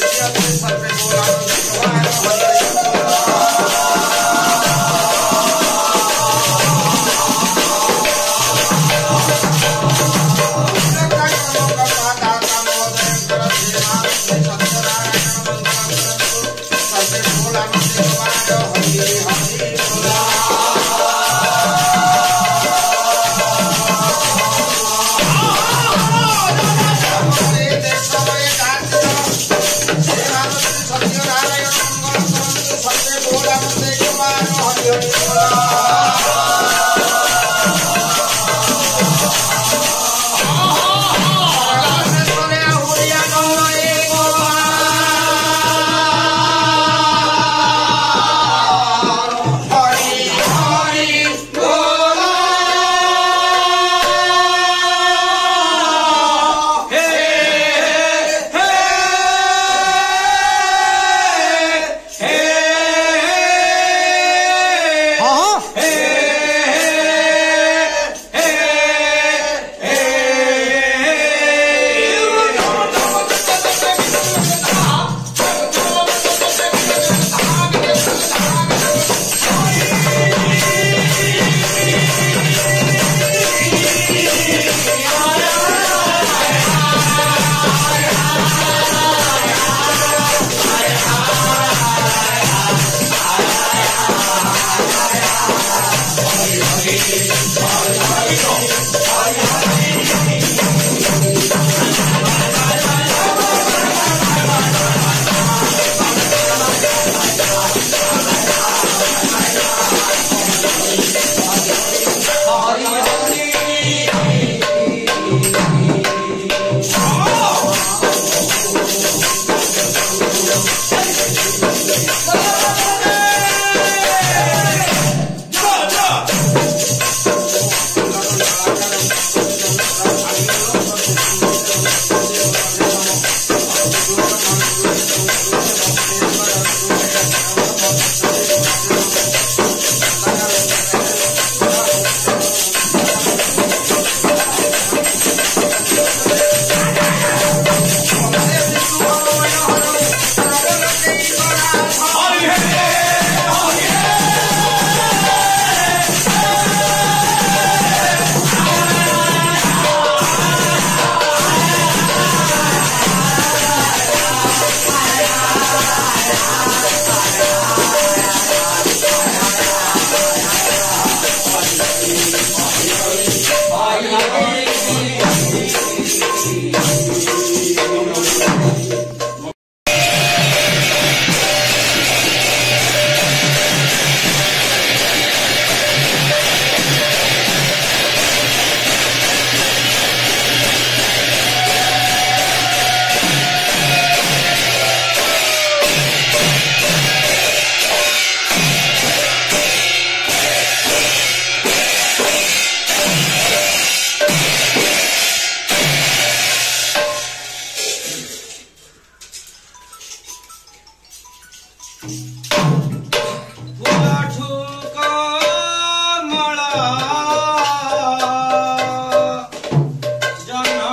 se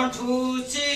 出去